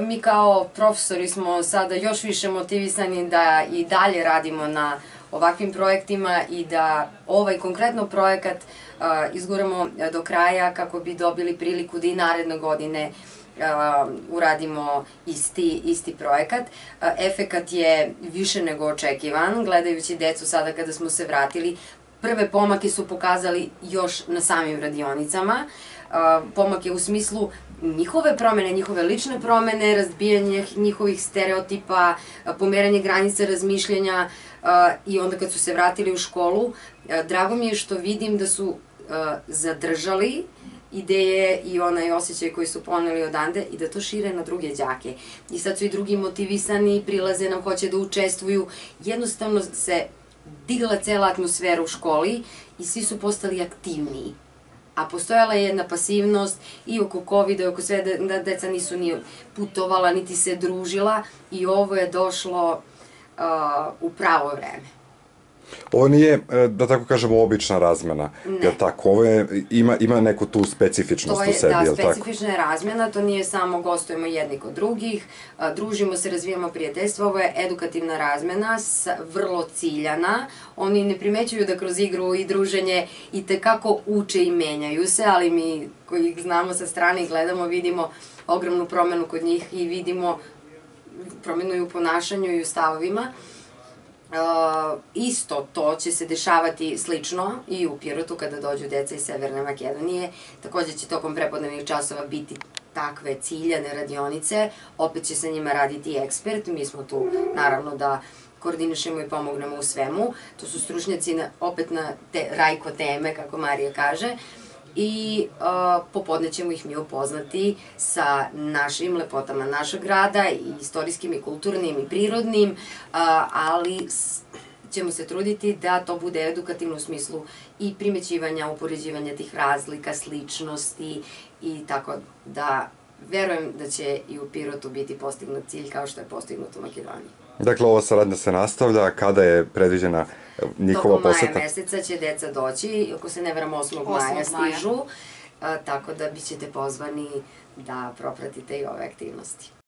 Mi kao profesori smo sada još više motivisani da i dalje radimo na ovakvim projektima i da ovaj konkretno projekat izguramo do kraja kako bi dobili priliku da i naredne godine uradimo isti, isti projekat. Efekat je više nego očekivan, gledajući decu sada kada smo se vratili, prve pomake su pokazali još na samim radionicama. Pomake u smislu njihove promene, njihove lične promene, razbijanje njihovih stereotipa, pomeranje granice razmišljenja i onda kad su se vratili u školu, drago mi je što vidim da su zadržali ideje i onaj osjećaj koji su poneli odande i da to šire na druge đake. I sad su i drugi motivisani, prilaze nam, hoće da učestvuju. Jednostavno se digla cela atmosfera u školi i svi su postali aktivniji. A postojala je jedna pasivnost i oko COVID-a i oko sve, da, da deca nisu ni putovala, niti se družila i ovo je došlo u pravo vreme. Ovo nije, e, da tako kažemo, obična razmena, ne. je tako? Ovo je, ima, ima neku tu specifičnost je, u sebi, da, je li tako? Da, specifična je razmena, to nije samo gostujemo jedni kod drugih, družimo se, razvijamo prijateljstvo, ovo je edukativna razmena, vrlo ciljana, oni ne primećuju da kroz igru i druženje i tekako uče i menjaju se, ali mi koji ih znamo sa strane i gledamo, vidimo ogromnu promenu kod njih i vidimo promenu i u ponašanju i u stavovima. Uh, isto to će se dešavati slično i u Pirotu kada dođu deca iz Severne Makedonije. Takođe će tokom prepodnevnih časova biti takve ciljane radionice. Opet će sa njima raditi ekspert. Mi smo tu naravno da koordinišemo i pomognemo u svemu. To su stručnjaci na, opet na te, rajko teme, kako Marija kaže. Uh, i popodne ćemo ih mi upoznati sa našim lepotama našeg grada i istorijskim i kulturnim i prirodnim, ali ćemo se truditi da to bude edukativno u smislu i primećivanja, upoređivanja tih razlika, sličnosti i tako da verujem da će i u Pirotu biti postignut cilj kao što je postignut u Makedoniji. Dakle, ova saradnja se nastavlja, kada je predviđena njihova poseta? Tokom maja meseca će deca doći, ako se ne veram 8. 8. maja stižu, a, tako da bit ćete pozvani da propratite i ove aktivnosti.